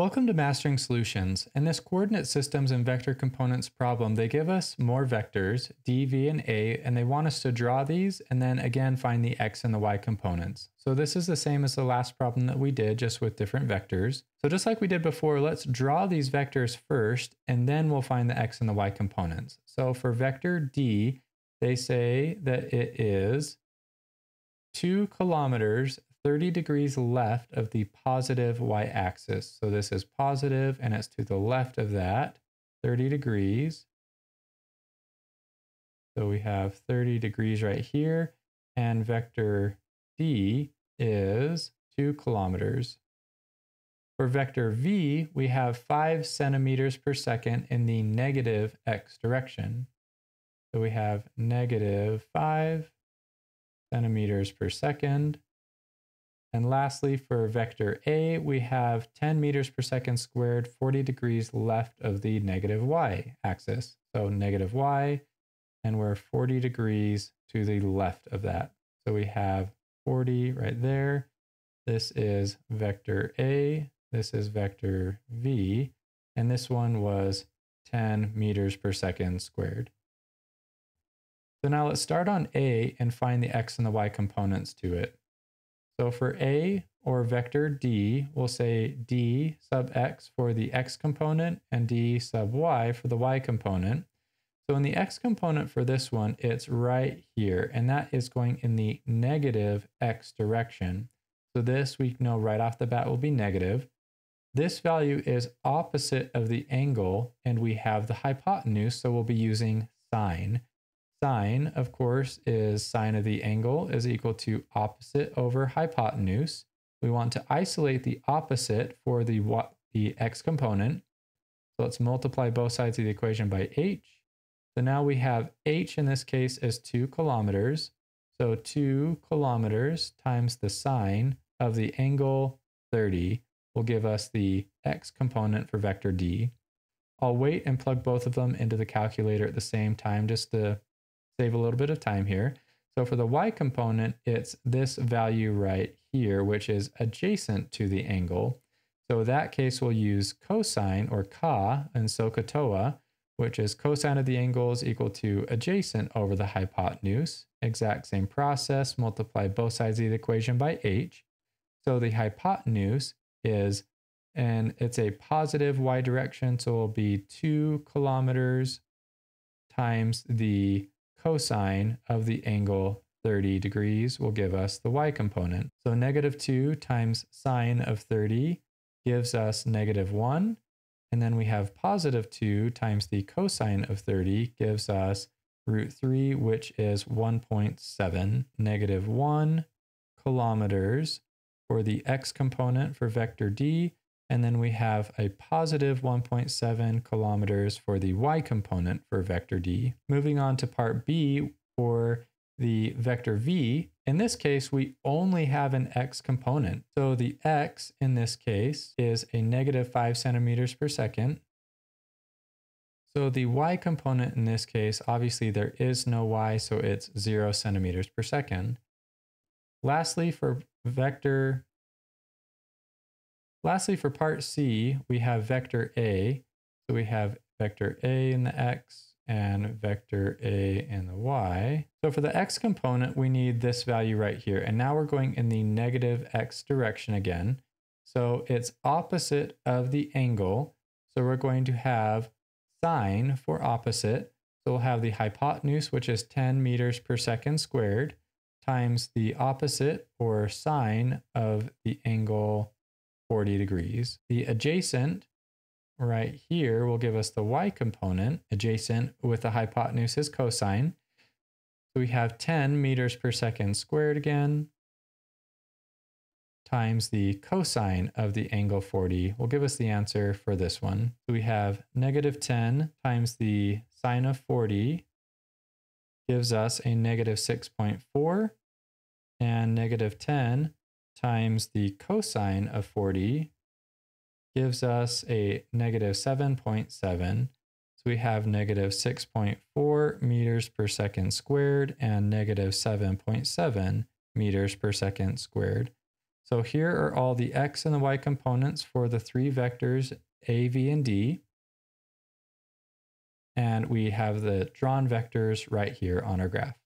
Welcome to Mastering Solutions. In this coordinate systems and vector components problem, they give us more vectors, d, v, and a, and they want us to draw these and then again find the x and the y components. So this is the same as the last problem that we did, just with different vectors. So just like we did before, let's draw these vectors first, and then we'll find the x and the y components. So for vector d, they say that it is 2 kilometers 30 degrees left of the positive y-axis. So this is positive and it's to the left of that, 30 degrees. So we have 30 degrees right here and vector d is 2 kilometers. For vector v, we have 5 centimeters per second in the negative x direction. So we have negative 5 centimeters per second. And lastly, for vector A, we have 10 meters per second squared, 40 degrees left of the negative y axis. So negative y, and we're 40 degrees to the left of that. So we have 40 right there. This is vector A, this is vector V, and this one was 10 meters per second squared. So now let's start on A and find the x and the y components to it. So for A or vector D, we'll say D sub X for the X component and D sub Y for the Y component. So in the X component for this one, it's right here, and that is going in the negative X direction. So this we know right off the bat will be negative. This value is opposite of the angle, and we have the hypotenuse, so we'll be using sine. Sine, of course, is sine of the angle is equal to opposite over hypotenuse. We want to isolate the opposite for the, what the x component. So let's multiply both sides of the equation by h. So now we have h in this case is 2 kilometers. So 2 kilometers times the sine of the angle 30 will give us the x component for vector d. I'll wait and plug both of them into the calculator at the same time just to save a little bit of time here. So for the y component, it's this value right here, which is adjacent to the angle. So in that case, we'll use cosine or CAH and SOHCAHTOA, which is cosine of the angle is equal to adjacent over the hypotenuse. Exact same process, multiply both sides of the equation by h. So the hypotenuse is, and it's a positive y direction, so it will be 2 kilometers times the cosine of the angle 30 degrees will give us the y component. So negative 2 times sine of 30 gives us negative 1. And then we have positive 2 times the cosine of 30 gives us root 3, which is 1.7, negative 1 kilometers for the x component for vector d and then we have a positive 1.7 kilometers for the y component for vector d. Moving on to part b for the vector v, in this case, we only have an x component. So the x in this case is a negative 5 centimeters per second. So the y component in this case, obviously there is no y, so it's 0 centimeters per second. Lastly, for vector Lastly, for part C, we have vector A. So we have vector A in the X and vector A in the Y. So for the X component, we need this value right here. And now we're going in the negative X direction again. So it's opposite of the angle. So we're going to have sine for opposite. So we'll have the hypotenuse, which is 10 meters per second squared, times the opposite or sine of the angle 40 degrees. The adjacent right here will give us the y component, adjacent with the hypotenuse is cosine. So we have 10 meters per second squared again, times the cosine of the angle 40 will give us the answer for this one. So we have negative 10 times the sine of 40 gives us a negative 6.4 and negative 10 times the cosine of 40 gives us a negative 7.7. So we have negative 6.4 meters per second squared and negative 7.7 meters per second squared. So here are all the x and the y components for the three vectors a, v, and d. And we have the drawn vectors right here on our graph.